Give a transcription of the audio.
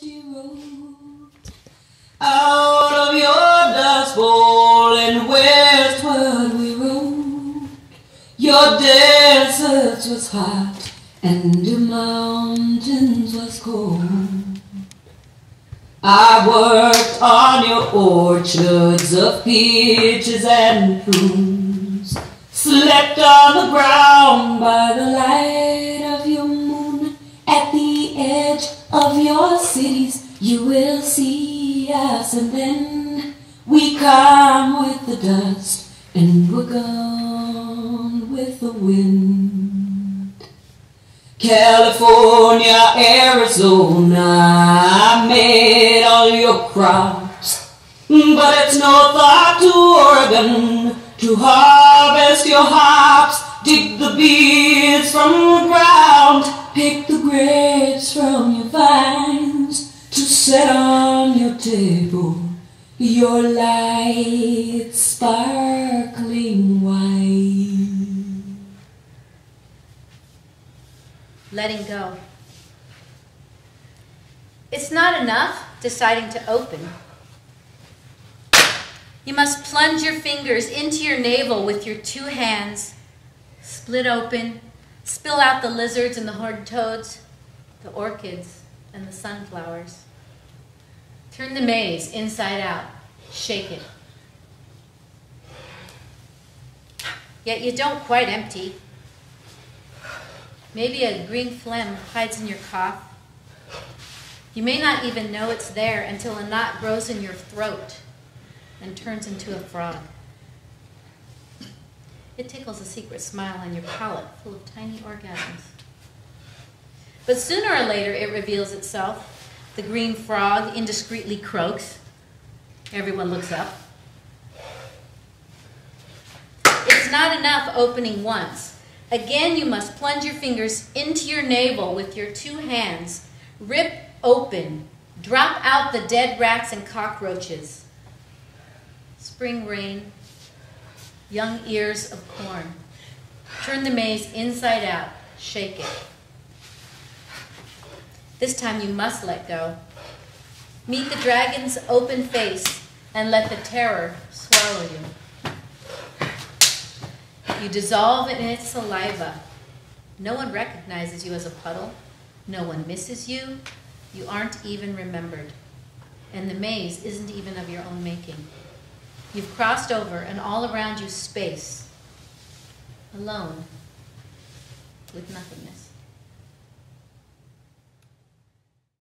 dusty road. Out of your dust bowl and westward we rode. Your deserts was hot and your mountains was cold. I worked on your orchards of peaches and prunes. Slept on the ground by the light will see us, and then we come with the dust and we're gone with the wind. California, Arizona, I made all your crops, but it's no thought to Oregon to harvest your hops. Dig the beads from the ground, pick the grapes from your vines set on your table. Your light sparkling wine. letting go. It's not enough deciding to open. You must plunge your fingers into your navel with your two hands, split open, spill out the lizards and the horned toads, the orchids and the sunflowers. Turn the maze inside out, shake it. Yet you don't quite empty. Maybe a green phlegm hides in your cough. You may not even know it's there until a knot grows in your throat and turns into a frog. It tickles a secret smile on your palate full of tiny orgasms. But sooner or later it reveals itself. The green frog indiscreetly croaks. Everyone looks up. It's not enough opening once. Again, you must plunge your fingers into your navel with your two hands, rip open, drop out the dead rats and cockroaches. Spring rain, young ears of corn. Turn the maze inside out, shake it. This time you must let go. Meet the dragon's open face and let the terror swallow you. You dissolve in its saliva. No one recognizes you as a puddle. No one misses you. You aren't even remembered. And the maze isn't even of your own making. You've crossed over, and all around you, space. Alone with nothingness.